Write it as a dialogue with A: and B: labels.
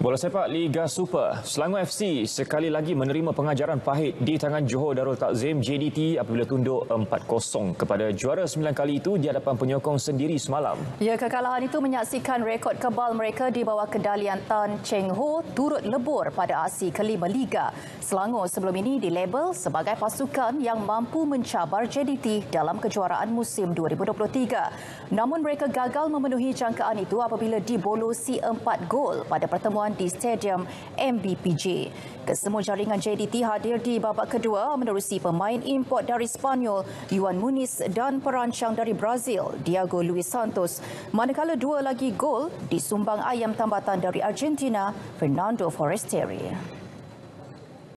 A: Bola sepak Liga Super, Selangor FC sekali lagi menerima pengajaran pahit di tangan Johor Darul Takzim JDT apabila tunduk 4-0 kepada juara 9 kali itu di hadapan penyokong sendiri semalam.
B: Ya, kekalahan itu menyaksikan rekod kebal mereka di bawah kedalian Tan Cheng Ho turut lebur pada aksi kelima Liga. Selangor sebelum ini dilabel sebagai pasukan yang mampu mencabar JDT dalam kejuaraan musim 2023. Namun mereka gagal memenuhi jangkaan itu apabila dibolosi 4 gol pada pertemuan di Stadium MBPJ. Kesemua jaringan JDT hadir di babak kedua menerusi pemain import dari Spanyol, Yuan Muniz dan perancang dari Brazil, Diego Luis Santos. Manakala dua lagi gol disumbang ayam tambatan dari Argentina, Fernando Forestieri.